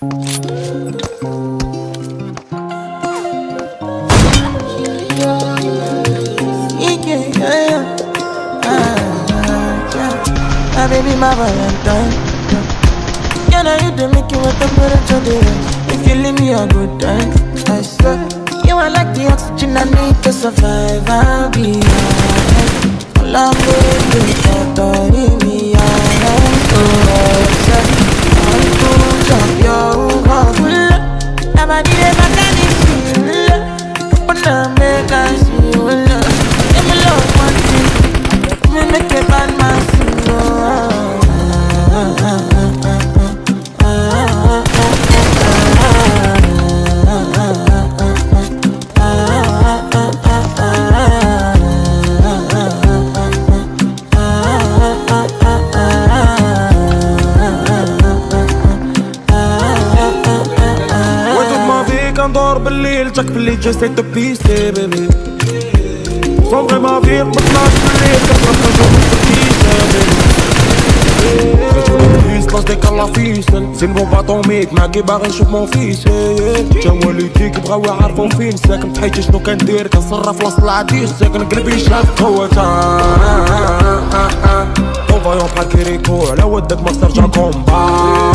Ah, ah, baby, my Valentine. Yeah, yeah now you do make you what temperature day. If you leave me a good time, I swear. You are like the oxygen I need to survive. I'll be alright. Did ever can it feel. But now make I ندور بالليل تك باللي جو سي تو بيستي بيبي صوبغي ما في قبل بالليل كتر خجول تبيسة بيبي خجول تبيس لاش ديك الله فيسن زين بوبا طوميك معاكي باغي نشوف مون فيس تا والديك بغاو يعرفو فين ساكن تحيت شنو كندير كنصرف لاص العديس. ساكن قلبي شاف قوتها فايون بحال كيريكو على ودك ما سترجع كومبا